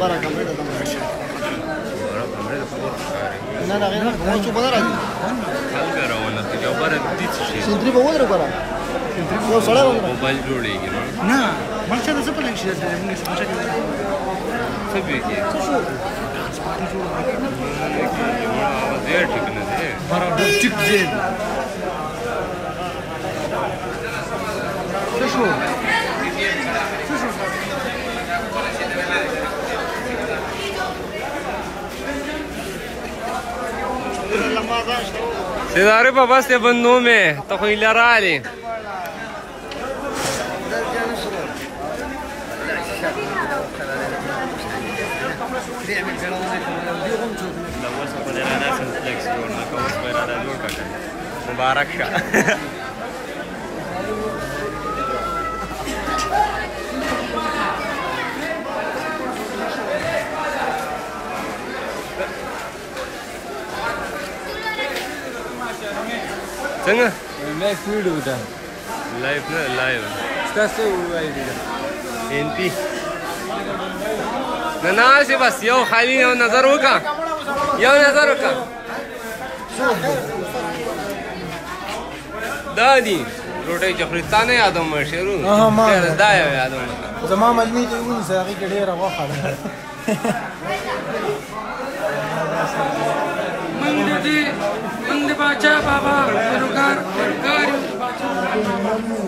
para cambiar نه نه غیر مو څه بدل راځي څنګه روانه دي یو بار دې څه شي سنتري په ودرو کرا یو سړی وره موبایل جوړیږي نه مرچا د څه په لږ شي د موږ څه شي څه بيږي څه شو دې ټیک نه دي برابر ټیک دي څه شو سيداري بابا سيبن نومي تخوي رالي مبارك شاء څنګه لایف ویډیو ده لایف نه لایو تاسو وایي ان پی نه نه شي بس یو خالي یو نظر وکا یو نظر وکا دا دی روټي چخريستانه یادم مشرو دا یادم زما مجمی ته ونی ساغي کډه راوخه من دې Pachá, baba, Perugar, Pergario, Pachá, Babá.